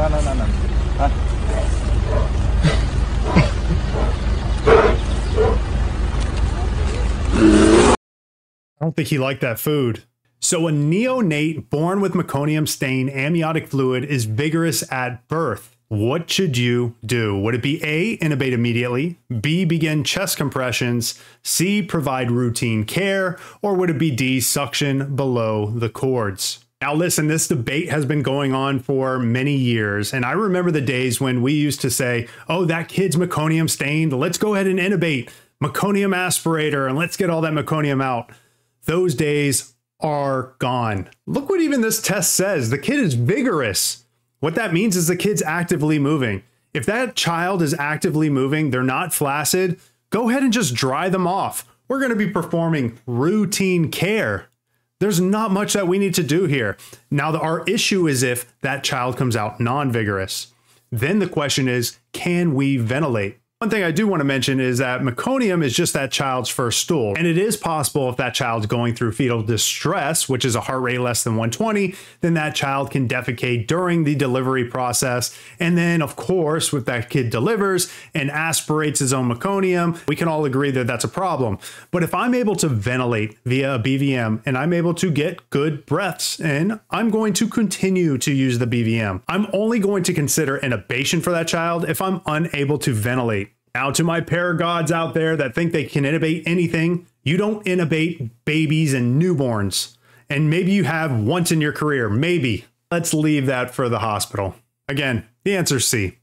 No, no, no, no. Huh? I don't think he liked that food. So, a neonate born with meconium stain amniotic fluid is vigorous at birth. What should you do? Would it be A, intubate immediately, B, begin chest compressions, C, provide routine care, or would it be D, suction below the cords? Now, listen, this debate has been going on for many years, and I remember the days when we used to say, oh, that kid's meconium stained, let's go ahead and intubate, meconium aspirator, and let's get all that meconium out. Those days are gone. Look what even this test says. The kid is vigorous. What that means is the kid's actively moving. If that child is actively moving, they're not flaccid, go ahead and just dry them off. We're going to be performing routine care. There's not much that we need to do here. Now, the, our issue is if that child comes out non vigorous. Then the question is can we ventilate? One thing I do want to mention is that meconium is just that child's first stool. And it is possible if that child's going through fetal distress, which is a heart rate less than 120, then that child can defecate during the delivery process. And then, of course, if that kid delivers and aspirates his own meconium, we can all agree that that's a problem. But if I'm able to ventilate via a BVM and I'm able to get good breaths in, I'm going to continue to use the BVM. I'm only going to consider an intubation for that child if I'm unable to ventilate. Now, to my paragods out there that think they can intubate anything, you don't intubate babies and newborns. And maybe you have once in your career, maybe. Let's leave that for the hospital. Again, the answer's C.